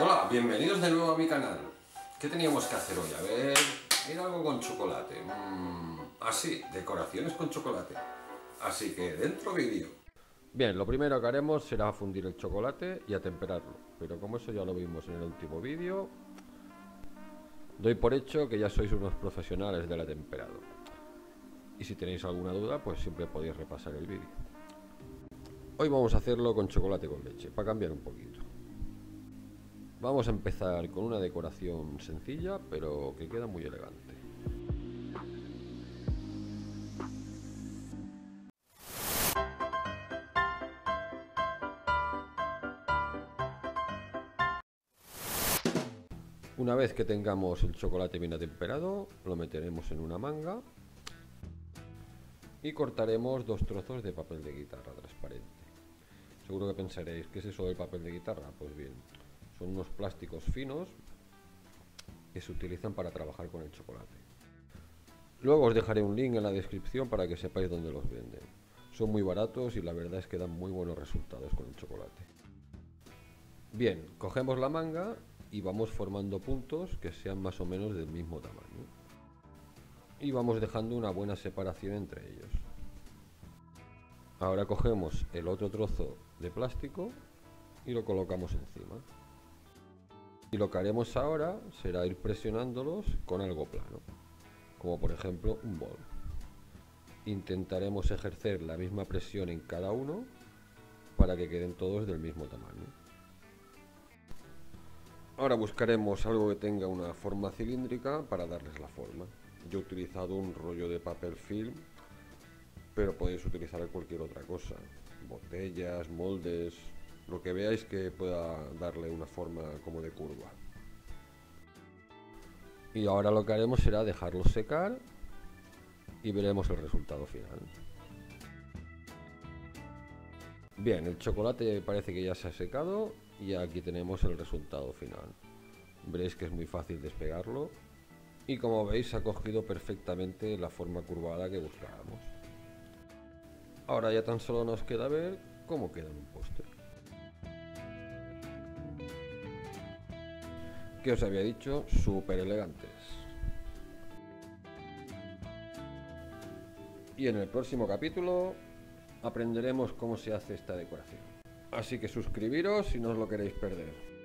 Hola, bienvenidos de nuevo a mi canal. ¿Qué teníamos que hacer hoy? A ver, era algo con chocolate. Mm, así, decoraciones con chocolate. Así que dentro vídeo. Bien, lo primero que haremos será fundir el chocolate y atemperarlo. Pero como eso ya lo vimos en el último vídeo, doy por hecho que ya sois unos profesionales del atemperado. Y si tenéis alguna duda, pues siempre podéis repasar el vídeo. Hoy vamos a hacerlo con chocolate con leche, para cambiar un poquito. Vamos a empezar con una decoración sencilla, pero que queda muy elegante. Una vez que tengamos el chocolate bien atemperado, lo meteremos en una manga y cortaremos dos trozos de papel de guitarra transparente. Seguro que pensaréis, ¿qué es eso del papel de guitarra? Pues bien, son unos plásticos finos que se utilizan para trabajar con el chocolate. Luego os dejaré un link en la descripción para que sepáis dónde los venden. Son muy baratos y la verdad es que dan muy buenos resultados con el chocolate. Bien, cogemos la manga y vamos formando puntos que sean más o menos del mismo tamaño. Y vamos dejando una buena separación entre ellos. Ahora cogemos el otro trozo de plástico y lo colocamos encima. Y lo que haremos ahora será ir presionándolos con algo plano, como por ejemplo un bol. Intentaremos ejercer la misma presión en cada uno para que queden todos del mismo tamaño. Ahora buscaremos algo que tenga una forma cilíndrica para darles la forma. Yo he utilizado un rollo de papel film, pero podéis utilizar cualquier otra cosa. Botellas, moldes, lo que veáis que pueda darle una forma como de curva. Y ahora lo que haremos será dejarlo secar y veremos el resultado final. Bien, el chocolate parece que ya se ha secado y aquí tenemos el resultado final. Veréis que es muy fácil despegarlo y como veis ha cogido perfectamente la forma curvada que buscábamos. Ahora ya tan solo nos queda ver cómo queda en un póster. Os había dicho, súper elegantes. Y en el próximo capítulo aprenderemos cómo se hace esta decoración. Así que suscribiros si no os lo queréis perder.